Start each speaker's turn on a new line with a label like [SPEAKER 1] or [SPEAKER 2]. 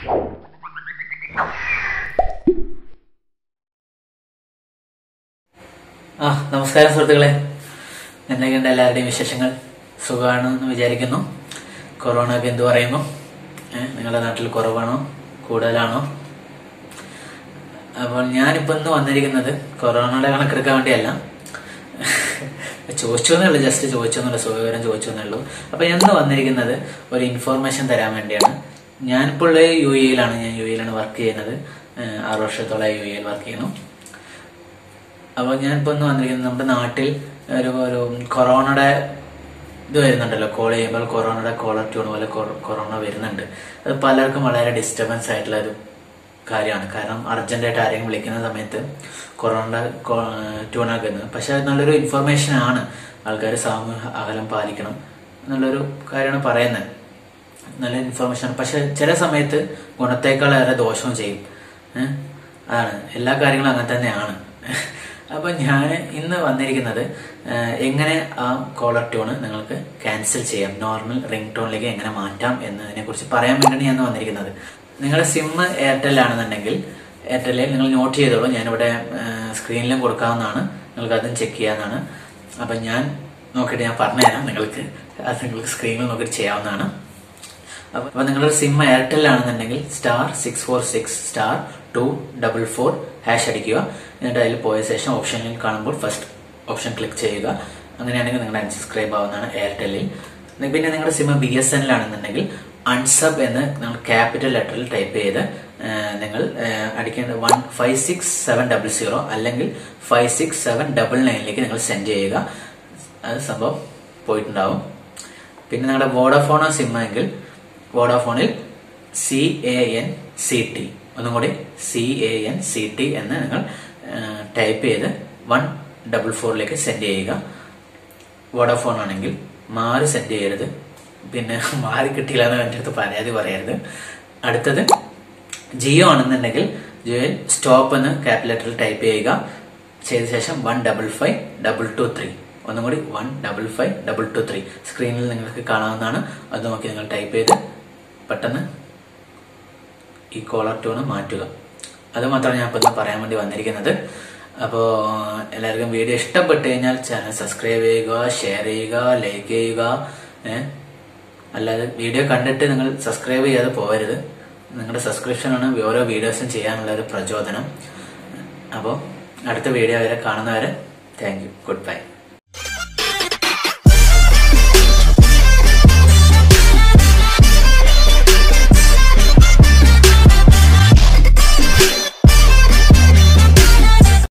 [SPEAKER 1] ആ നമസ്കാരം സുഹൃത്തുക്കളെ. എന്തൊക്കെയുണ്ട് എല്ലാവരുടെയും വിശേഷങ്ങൾ സുഖമാണെന്ന് വിചാരിക്കുന്നു. കൊറോണ ഒക്കെ എന്തു പറയുന്നു? നിങ്ങളുടെ നാട്ടിൽ കുറവാണോ? കൂടുതലാണോ? അപ്പോൾ ഞാനിപ്പോ ഇന്ന് വന്നിരിക്കുന്നത് കൊറോണയുടെ കണക്കെടുക്കാൻ വേണ്ടിയല്ല. ചോദിച്ചു എന്നേ ഉള്ളൂ ജസ്റ്റ് ചോദിച്ചു എന്നുള്ള സുഖവിവരം ചോദിച്ചു എന്നേ ഉള്ളൂ. അപ്പൊ ഞാൻ ഇന്ന് വന്നിരിക്കുന്നത് ഒരു ഇൻഫോർമേഷൻ തരാൻ വേണ്ടിയാണ്. ഞാനിപ്പോൾ യു എയിലാണ് ഞാൻ യു എയിലാണ് വർക്ക് ചെയ്യുന്നത്. ആറു ആറ് വർഷത്തോളം യു എയിൽ വർക്ക് ചെയ്യുന്നു. അപ്പോൾ ഞാനിപ്പോൾ ഒന്ന് വന്നിരിക്കുന്നത് നമ്മുടെ നാട്ടിൽ ഒരു ഒരു കൊറോണയുടെ ഇത് വരുന്നുണ്ടല്ലോ കോൾ ചെയ്യുമ്പോൾ കൊറോണയുടെ കോളർ ട്യൂൺ പോലെ കൊറോണ വരുന്നുണ്ട്. അത് പലർക്കും വളരെ ഡിസ്റ്റർബൻസ് ആയിട്ടുള്ള ഒരു കാര്യമാണ്. കാരണം അർജന്റായിട്ട് ആരെയും വിളിക്കുന്ന സമയത്ത് കൊറോണയുടെ ട്യൂൺ ആക്കുന്നത്. പക്ഷെ അത് നല്ലൊരു ഇൻഫർമേഷൻ ആണ്. ആൾക്കാർ സാമൂഹ്യ അകലം പാലിക്കണം. എന്നുള്ളൊരു കാര്യമാണ് പറയുന്നത്. നല്ല ഇൻഫർമേഷൻ പക്ഷെ ചില സമയത്ത് ഗുണത്തേക്കാൾ ഏറെ ദോഷവും ചെയ്യും. അതാണ്. എല്ലാ കാര്യങ്ങളും അങ്ങനെ തന്നെയാണ്. അപ്പൊ ഞാൻ ഇന്ന് വന്നിരിക്കുന്നത് എങ്ങനെ ആ കോളർ ട്യൂണ് നിങ്ങൾക്ക് ക്യാൻസൽ ചെയ്യാം? നോർമൽ റിംഗ് ടോണിലേക്ക് എങ്ങനെ മാറ്റാം എന്നതിനെ കുറിച്ച് പറയാൻ വേണ്ടിയാണ് ഞാൻ വന്നിരിക്കുന്നത്. നിങ്ങളുടെ സിം എയർടെൽ ആണെന്നുണ്ടെങ്കിൽ എയർടെല്ലിൽ നിങ്ങൾ നോട്ട് ചെയ്തോളൂ. ഞാനിവിടെ സ്ക്രീനിലും കൊടുക്കാവുന്നതാണ്. നിങ്ങൾക്ക് അതും ചെക്ക് ചെയ്യാവുന്നതാണ്. അപ്പൊ ഞാൻ നോക്കിയിട്ട് ഞാൻ പറഞ്ഞുതരാം. നിങ്ങൾക്ക് അത് നിങ്ങൾക്ക് സ്ക്രീനിൽ നോക്കിയിട്ട് ചെയ്യാവുന്നതാണ്. അപ്പൊ അപ്പൊ നിങ്ങളുടെ സിം എയർടെൽ ആണെന്നുണ്ടെങ്കിൽ star six four six star two double four hash അടിക്കുക. എന്നിട്ട് അതിൽ പോയ ശേഷം ഓപ്ഷനിൽ കാണുമ്പോൾ ഫസ്റ്റ് ഓപ്ഷൻ ക്ലിക്ക് ചെയ്യുക. അങ്ങനെയാണെങ്കിൽ നിങ്ങൾ അൺസബ്സ്ക്രൈബ് ആവുന്നതാണ് എയർടെല്ലിൽ പിന്നെ നിങ്ങളുടെ സിം ബി എസ് എൻ ആണെന്നുണ്ടെങ്കിൽ അൺസബ് എന്ന് നിങ്ങൾ ക്യാപിറ്റൽ ലെറ്ററിൽ ടൈപ്പ് ചെയ്ത് നിങ്ങൾ അടിക്കേണ്ട one five six seven double zero അല്ലെങ്കിൽ ഫൈവ് സിക്സ് സെവൻ ഡബിൾ നയനിലേക്ക് നിങ്ങൾ സെൻഡ് ചെയ്യുക. അത് സംഭവം പോയിട്ടുണ്ടാവും. പിന്നെ നിങ്ങളുടെ വോഡഫോണോ സിമ്മെങ്കിൽ വോഡാഫോണിൽ C A N C T ഒന്നും കൂടി C A N C T എന്ന് നിങ്ങൾ ടൈപ്പ് ചെയ്ത് വൺ ഡബിൾ ഫോറിലേക്ക് സെൻഡ് ചെയ്യുക. വോഡാഫോൺ ആണെങ്കിൽ മാറി സെൻഡ് ചെയ്യരുത്. പിന്നെ മാറി കിട്ടിയില്ല എന്ന് എന്റെ അടുത്ത് പരാതി പറയരുത്. അടുത്തത് ജിയോ ആണെന്നുണ്ടെങ്കിൽ ജിയോയിൽ സ്റ്റോപ്പ് എന്ന് ക്യാപിറ്റൽ ടൈപ്പ് ചെയ്യുക. ചെയ്ത ശേഷം one double five double two three ഒന്നും കൂടി one double five double two three സ്ക്രീനിൽ നിങ്ങൾക്ക് കാണാവുന്നതാണ്. അത് നോക്കി നിങ്ങൾ ടൈപ്പ് ചെയ്ത് പെട്ടെന്ന് ഈ കോളർ ടൂണ് മാറ്റുക. അത് മാത്രമാണ് ഞാൻ ഇപ്പം പറയാൻ വേണ്ടി വന്നിരിക്കുന്നത്. അപ്പോൾ എല്ലാവർക്കും വീഡിയോ ഇഷ്ടപ്പെട്ട് കഴിഞ്ഞാൽ ചാനൽ സബ്സ്ക്രൈബ് ചെയ്യുക ഷെയർ ചെയ്യുക ലൈക്ക് ചെയ്യുക അല്ലാതെ വീഡിയോ കണ്ടിട്ട് നിങ്ങൾ സബ്സ്ക്രൈബ് ചെയ്യാതെ പോകരുത്. നിങ്ങളുടെ സബ്സ്ക്രിപ്ഷനാണ് ഓരോ വീഡിയോസും ചെയ്യാനുള്ള ഒരു പ്രചോദനം. അപ്പോൾ അടുത്ത വീഡിയോ വരെ കാണുന്നവരെ താങ്ക് യു ഗുഡ് ബൈ